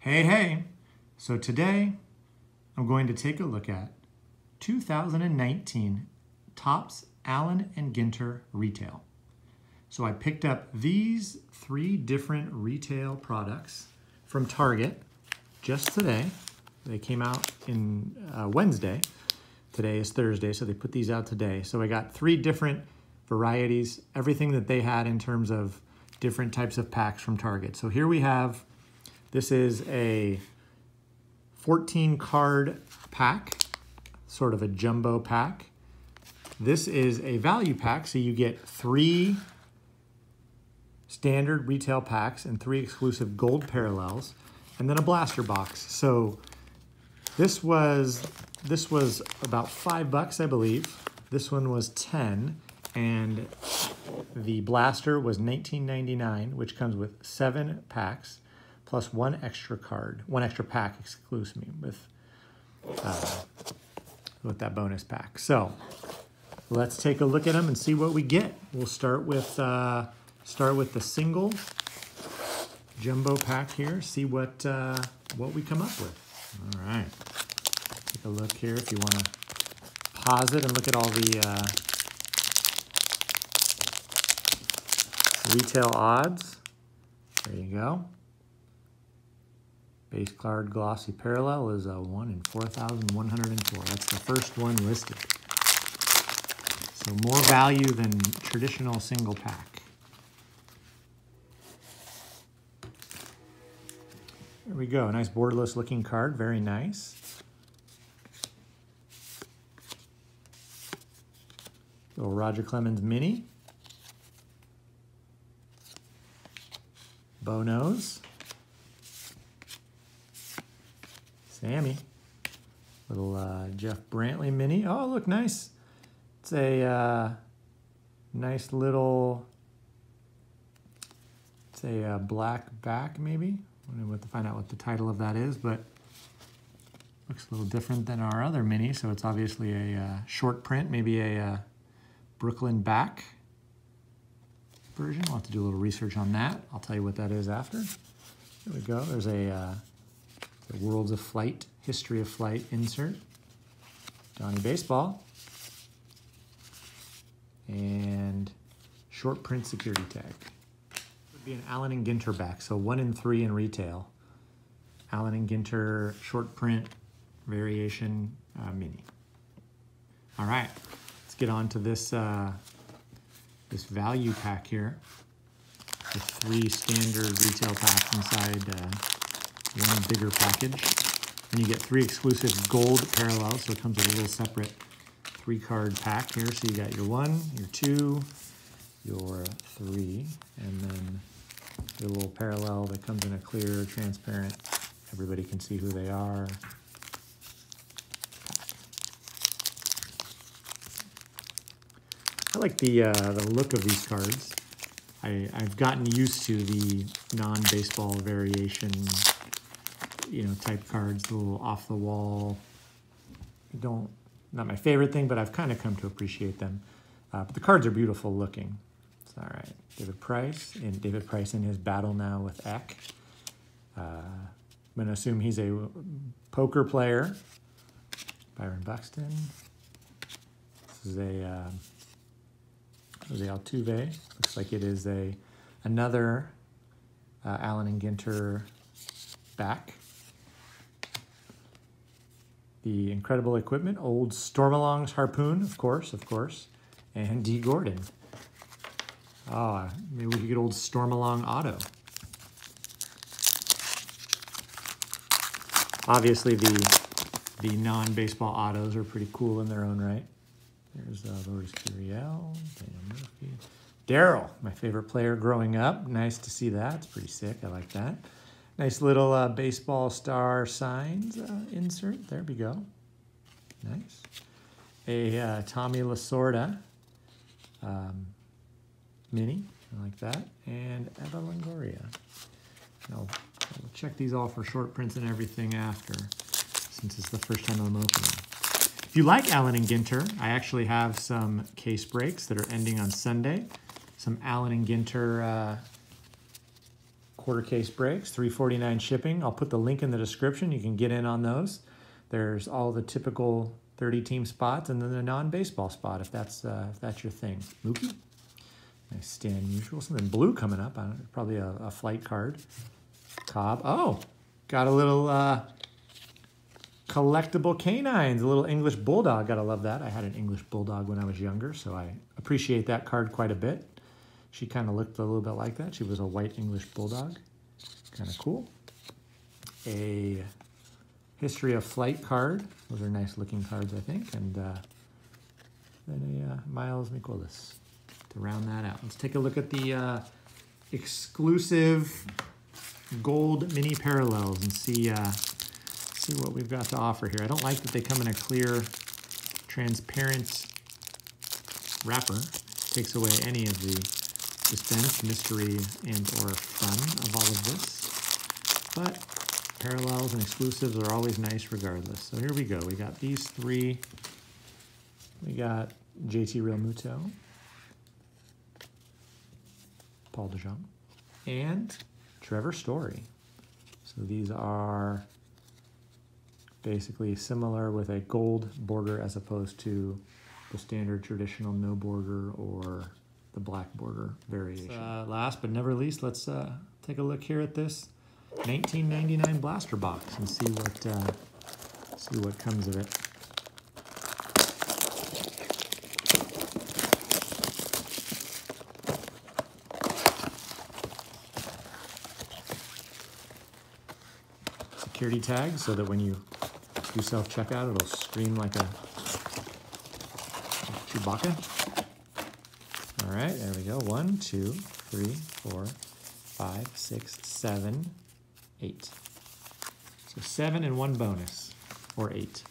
Hey, hey. So today I'm going to take a look at 2019 Topps Allen and Ginter Retail. So I picked up these three different retail products from Target just today. They came out in uh, Wednesday. Today is Thursday, so they put these out today. So I got three different varieties, everything that they had in terms of different types of packs from Target. So here we have, this is a 14 card pack, sort of a jumbo pack. This is a value pack, so you get three standard retail packs and three exclusive gold parallels, and then a blaster box. So this was this was about five bucks, I believe. This one was 10, and the blaster was 19.99, which comes with seven packs plus one extra card, one extra pack, excuse me, with uh, with that bonus pack. So let's take a look at them and see what we get. We'll start with uh, start with the single jumbo pack here. See what uh, what we come up with. All right, take a look here if you want to pause it and look at all the uh, retail odds. There you go. Base card glossy parallel is a 1 in 4,104. That's the first one listed. So more value than traditional single pack. There we go. Nice borderless looking card. Very nice. Little Roger Clemens mini. Bonos. Sammy. Little uh, Jeff Brantley mini. Oh, look, nice. It's a uh, nice little, it's a uh, black back maybe. I don't know what to find out what the title of that is, but looks a little different than our other mini. So it's obviously a uh, short print, maybe a uh, Brooklyn back version. We'll have to do a little research on that. I'll tell you what that is after. There we go. There's a uh, the Worlds of Flight, History of Flight insert. Donnie Baseball. And short print security tag. Would be an Allen and Ginter back, so one in three in retail. Allen and Ginter short print variation uh, mini. All right, let's get on to this uh, this value pack here. The three standard retail packs inside uh, one bigger package. And you get three exclusive gold parallels, so it comes with a little separate three card pack here. So you got your one, your two, your three, and then your little parallel that comes in a clear, transparent, everybody can see who they are. I like the, uh, the look of these cards. I, I've gotten used to the non-baseball variation you know, type cards, the little off the wall. don't, not my favorite thing, but I've kind of come to appreciate them. Uh, but the cards are beautiful looking. It's all right. David Price, and David Price in his battle now with Eck. Uh, I'm going to assume he's a poker player. Byron Buxton. This is a uh, Jose Altuve. Looks like it is a another uh, Allen and Ginter back the incredible equipment, old Stormalong's harpoon, of course, of course, and Dee Gordon. Ah, oh, maybe we could get old Stormalong Auto. Obviously, the the non-baseball autos are pretty cool in their own right. There's uh, Lourdes Murphy. Darryl, my favorite player growing up. Nice to see that. It's pretty sick. I like that. Nice little uh, baseball star signs uh, insert. There we go. Nice. A uh, Tommy Lasorda um, mini. I like that. And Eva Longoria. I'll, I'll check these all for short prints and everything after, since it's the first time I'm opening. If you like Allen and Ginter, I actually have some case breaks that are ending on Sunday. Some Allen and Ginter uh, quarter case breaks, 349 shipping. I'll put the link in the description. You can get in on those. There's all the typical 30 team spots and then the non-baseball spot if that's uh, if that's your thing. Mookie, nice stand usual. Something blue coming up. probably a, a, flight card. Cobb. Oh, got a little uh, collectible canines. A little English bulldog. Gotta love that. I had an English bulldog when I was younger, so I appreciate that card quite a bit. She kind of looked a little bit like that. She was a white English bulldog. Kind of cool. A History of Flight card. Those are nice looking cards, I think. And uh, then a uh, Miles Mikolas to round that out. Let's take a look at the uh, exclusive gold mini parallels and see uh, see what we've got to offer here. I don't like that they come in a clear, transparent wrapper. Takes away any of the suspense, mystery, and or fun of all of this. But parallels and exclusives are always nice regardless. So here we go. We got these three. We got JT Realmuto, Paul DeJong, and Trevor Story. So these are basically similar with a gold border as opposed to the standard traditional no border or the black border variation. Uh, last but never least, let's uh, take a look here at this 1999 blaster box and see what uh, see what comes of it. Security tag so that when you do self-checkout, it'll scream like a Chewbacca. All right, there we go. One, two, three, four, five, six, seven, eight. So seven and one bonus, or eight.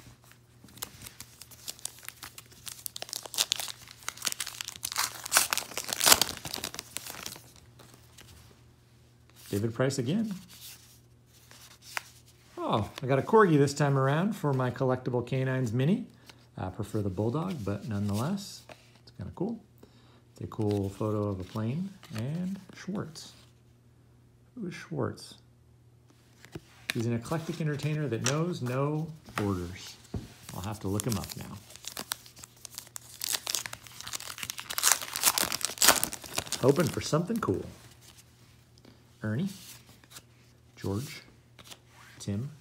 David Price again. Oh, I got a Corgi this time around for my collectible Canines Mini. I prefer the Bulldog, but nonetheless, it's kind of cool. A cool photo of a plane and Schwartz. Who is Schwartz? He's an eclectic entertainer that knows no borders. I'll have to look him up now. Hoping for something cool. Ernie, George, Tim,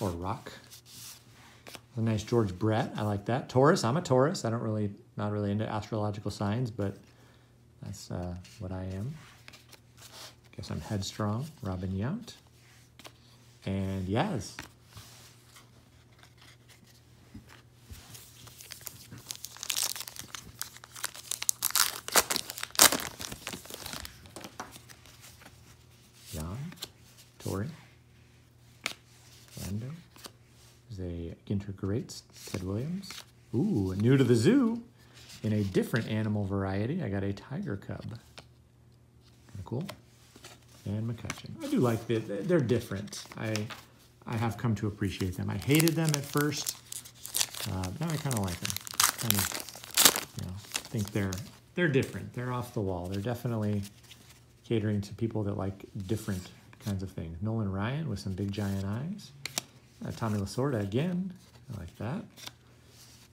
or Rock. A nice George Brett. I like that. Taurus. I'm a Taurus. I don't really, not really into astrological signs, but that's uh, what I am. Guess I'm headstrong. Robin Yount. And Yaz. Jan, Tori, Lando, a Ginter Greats, Ted Williams. Ooh, new to the zoo. In a different animal variety, I got a tiger cub. Kind of cool and McCutchen. I do like that. They're different. I I have come to appreciate them. I hated them at first. Uh, now I kind of like them. Kind of, you know, think they're they're different. They're off the wall. They're definitely catering to people that like different kinds of things. Nolan Ryan with some big giant eyes. Uh, Tommy Lasorda again. I like that.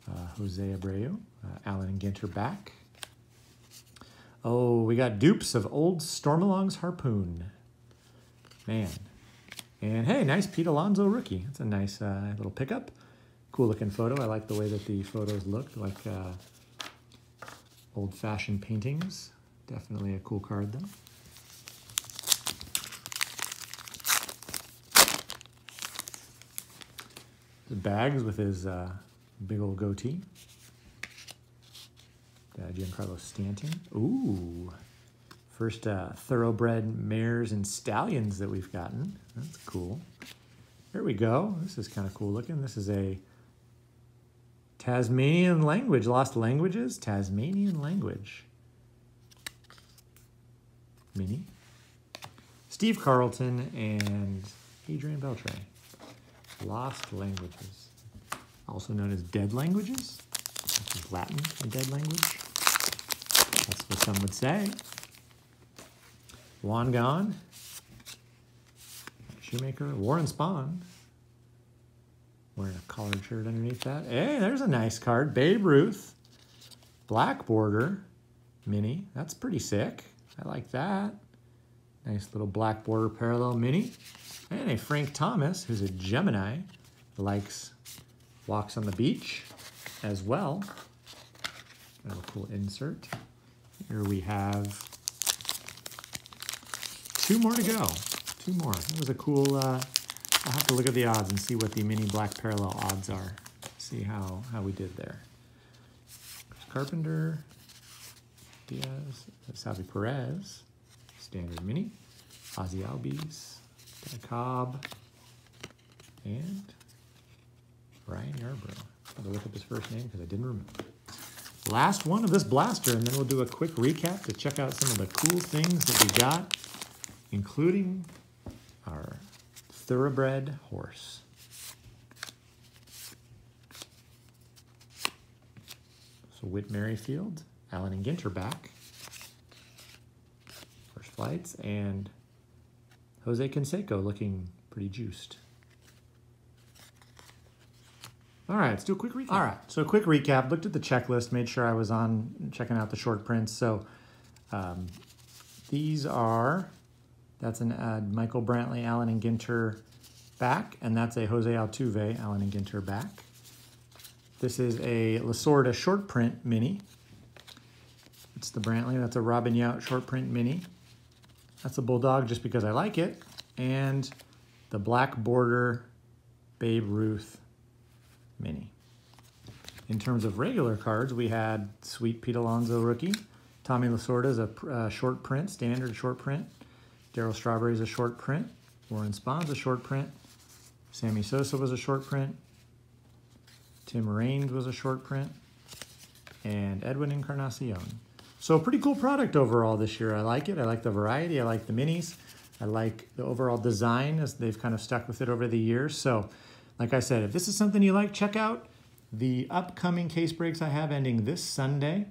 Uh, Jose Abreu. Uh, Allen and Ginter back. Oh, we got dupes of old Stormalong's Harpoon. Man. And hey, nice Pete Alonso rookie. That's a nice uh, little pickup. Cool looking photo. I like the way that the photos looked like uh, old fashioned paintings. Definitely a cool card though. The bags with his uh, big old goatee uh, Giancarlo Stanton. Ooh, first uh, thoroughbred mares and stallions that we've gotten. That's cool. Here we go. This is kind of cool looking. This is a Tasmanian language, lost languages, Tasmanian language. Mini. Steve Carlton and Adrian Beltre. Lost languages. Also known as dead languages. Latin, a dead language. That's what some would say. Juan Gone. Shoemaker, Warren Spahn. Wearing a collared shirt underneath that. Hey, there's a nice card. Babe Ruth. Black border. Mini. That's pretty sick. I like that. Nice little black border parallel mini. And a Frank Thomas, who's a Gemini, likes walks on the beach as well. A cool insert. Here we have two more to go. Two more. That was a cool, uh, I'll have to look at the odds and see what the mini black parallel odds are. See how, how we did there. Carpenter, Diaz, Salvy Perez, Standard Mini, Ozzie Albies, Cobb, and Ryan Yarbrough. I'll look up his first name because I didn't remember. Last one of this blaster, and then we'll do a quick recap to check out some of the cool things that we got, including our thoroughbred horse. So Whit Merrifield, Allen and Ginter back. First flights, and Jose Canseco looking pretty juiced. All right, let's do a quick recap. All right, so a quick recap. Looked at the checklist, made sure I was on checking out the short prints. So um, these are, that's an uh, Michael Brantley, Allen and Ginter back, and that's a Jose Altuve, Allen and Ginter back. This is a Lasorda short print mini. It's the Brantley, that's a Robin Yount short print mini. That's a Bulldog just because I like it. And the black border Babe Ruth mini. In terms of regular cards, we had Sweet Pete Alonso rookie. Tommy Lasorda is a uh, short print, standard short print. Darryl Strawberry is a short print. Warren Spahn's a short print. Sammy Sosa was a short print. Tim Raines was a short print. And Edwin Encarnacion. So pretty cool product overall this year. I like it. I like the variety. I like the minis. I like the overall design as they've kind of stuck with it over the years. So like I said, if this is something you like, check out the upcoming case breaks I have ending this Sunday.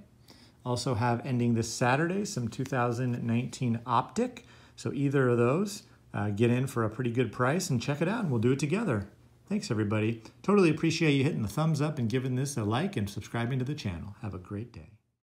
Also have ending this Saturday some 2019 Optic. So either of those, uh, get in for a pretty good price and check it out and we'll do it together. Thanks everybody. Totally appreciate you hitting the thumbs up and giving this a like and subscribing to the channel. Have a great day.